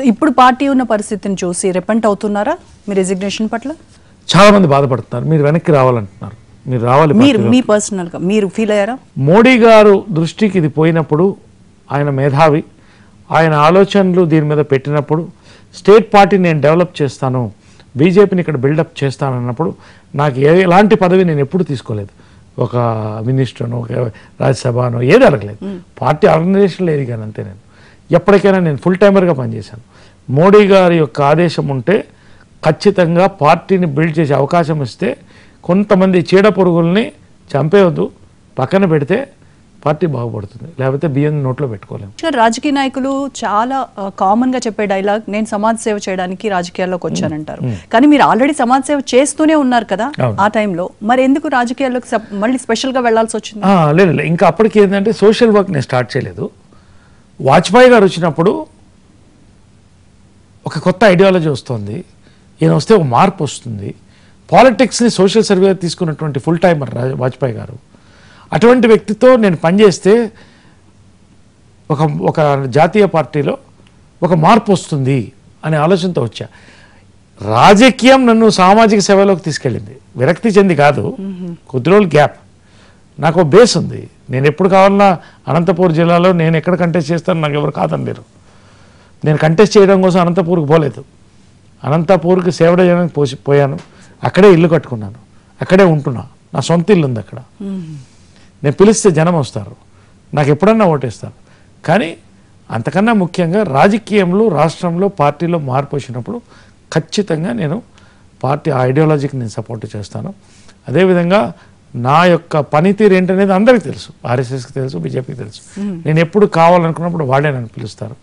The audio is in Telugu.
సో ఇప్పుడు పార్టీ ఉన్న పరిస్థితిని చూసి రిపెంట్ అవుతున్నారా మీ రెసిగ్నేషన్ పట్ల? చాలా మంది బాధపడుతున్నారు. మీరు వెనక్కి రావాలంటున్నారు. మీరు రావాలి మీరు. మీ పర్సనల్గా మీరు ఫీల్ అయ్యారా? మోడీ గారు దృష్టికి ఇది పోయినప్పుడు ఆయన మేధావి ఆయన ఆలోచనలు దీని మీద పెట్టినప్పుడు స్టేట్ పార్టీ నేను డెవలప్ చేస్తాను బీజేపీని ఇక్కడ బిల్డప్ చేస్తాను అన్నప్పుడు నాకు ఏ ఎలాంటి పదవి నేను ఎప్పుడు తీసుకోలేదు. ఒక మినిస్టర్ను ఒక రాజ్యసభను ఏది అడగలేదు. పార్టీ ఆర్గనైజేషన్లో ఎదిగాను అంతే నేను. ఎప్పటికైనా నేను ఫుల్ టైమర్గా పనిచేశాను. మోడీ గారి యొక్క ఆదేశం ఉంటే ఖచ్చితంగా పార్టీని బిల్డ్ చేసే అవకాశం ఇస్తే కొంతమంది చీడ పురుగుల్ని చంపేయవద్దు పక్కన పెడితే పార్టీ బాగుపడుతుంది. లేకపోతే బియ్యం నోట్లో పెట్టుకోలేము. రాజకీయ నాయకులు చాలా కామన్గా చెప్పే డైలాగ్ నేను సమాజ సేవ చేయడానికి రాజకీయాల్లోకి వచ్చానంటారు. కానీ మీరు ఆల్రెడీ సమాజ సేవ చేస్తూనే ఉన్నారు కదా. ఆ టైంలో మరి ఎందుకు రాజకీయాల్లోకి మళ్ళీ స్పెషల్గా వెళ్ళాల్సి వచ్చింది? లేదు. ఇంకా అప్పటికి ఏంటంటే సోషల్ వర్క్ నేను స్టార్ట్ చేయలేదు. వాజ్పేయి గారు వచ్చినప్పుడు ఒక కొత్త ఐడియాలజీ వస్తుంది. ఈయన వస్తే ఒక మార్పు వస్తుంది. పాలిటిక్స్ని సోషల్ సర్వే తీసుకున్నటువంటి ఫుల్ టైమర్ వాజ్పేయి గారు. అటువంటి వ్యక్తితో నేను పనిచేస్తే ఒక ఒక జాతీయ పార్టీలో ఒక మార్పు వస్తుంది అనే ఆలోచనతో వచ్చా. రాజకీయం నన్ను సామాజిక సేవలోకి తీసుకెళ్ళింది. విరక్తి చెంది కాదు. కొద్ది రోజులు గ్యాప్ నాకు బేస్ ఉంది. నేను ఎప్పుడు కావాలన్నా అనంతపూర్ జిల్లాలో నేను ఎక్కడ కంటెస్ట్ చేస్తాను నాకు ఎవరు కాదనలేరు నేను కంటెస్ట్ చేయడం కోసం అనంతపూర్కి పోలేదు. అనంతపూర్కి సేవ చేయడానికి పోసి పోయాను. అక్కడే ఇల్లు కట్టుకున్నాను. అక్కడే ఉంటున్నా. నా సొంత ఇల్లు ఉంది అక్కడ. నేను పిలిస్తే జనం వస్తారు. నాకు ఎప్పుడన్నా ఓటేస్తారు. కానీ అంతకన్నా ముఖ్యంగా రాజకీయంలో రాష్ట్రంలో పార్టీలో మార్పు వచ్చినప్పుడు ఖచ్చితంగా నేను పార్టీ ఐడియాలజీకి నేను సపోర్ట్ చేస్తాను. అదేవిధంగా నా యొక్క పనితీరు ఏంటనేది అందరికీ తెలుసు. ఆర్ఎస్ఎస్కి తెలుసు బీజేపీకి తెలుసు. నేను ఎప్పుడు కావాలనుకున్నప్పుడు వాళ్ళే నన్ను పిలుస్తారు.